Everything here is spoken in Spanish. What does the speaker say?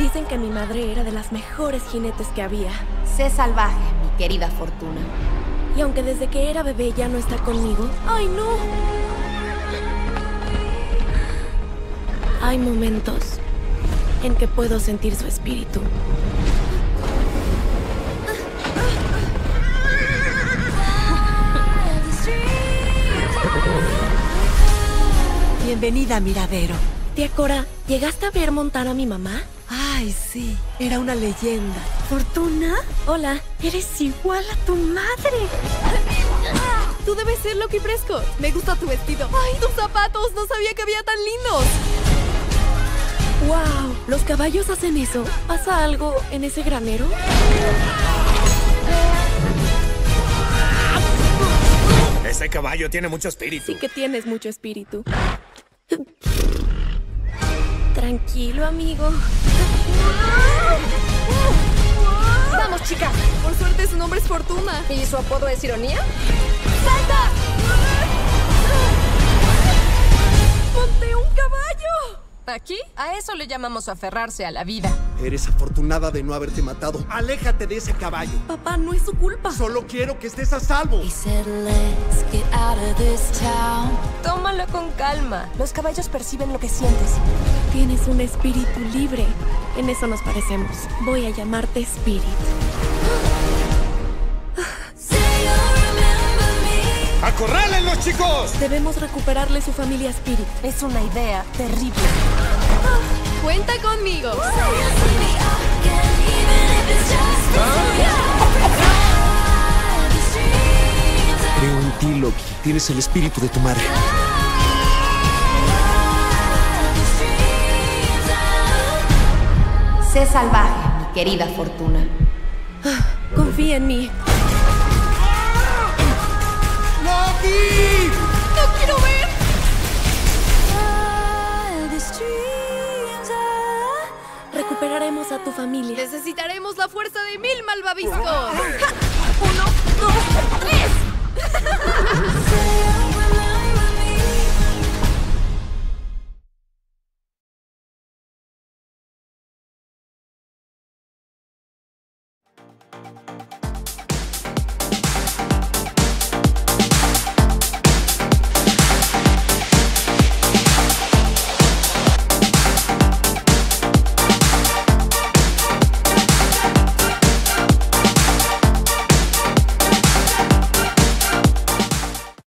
Dicen que mi madre era de las mejores jinetes que había. Sé salvaje, mi querida Fortuna. Y aunque desde que era bebé ya no está conmigo, ¡ay no! Hay momentos en que puedo sentir su espíritu. Bienvenida, Miradero. Tía Cora, ¿llegaste a ver montar a mi mamá? Ay, sí, era una leyenda. ¿Fortuna? Hola. Eres igual a tu madre. Tú debes ser Loki Prescott. Me gusta tu vestido. ¡Ay, tus zapatos! No sabía que había tan lindos. ¡Wow! ¿Los caballos hacen eso? ¿Pasa algo en ese granero? Ese caballo tiene mucho espíritu. Sí que tienes mucho espíritu. Tranquilo, amigo. ¡Vamos, chica! Por suerte su nombre es Fortuna. ¿Y su apodo es ironía? ¡Salta! Aquí, a eso le llamamos aferrarse a la vida. Eres afortunada de no haberte matado. Aléjate de ese caballo. Papá, no es su culpa. Solo quiero que estés a salvo. Tómalo con calma. Los caballos perciben lo que sientes. Tienes un espíritu libre. En eso nos parecemos. Voy a llamarte Spirit. ¡Acorrálenlos, chicos! Debemos recuperarle su familia Spirit. Es una idea terrible. Cuenta conmigo. Creo en ti, Loki. Tienes el espíritu de tu madre. Sé salvaje, mi querida Fortuna. Confía en mí. ¡Loki! ¡No quiero ver! A tu familia. Necesitaremos la fuerza de mil malvaviscos. Uno, dos, tres.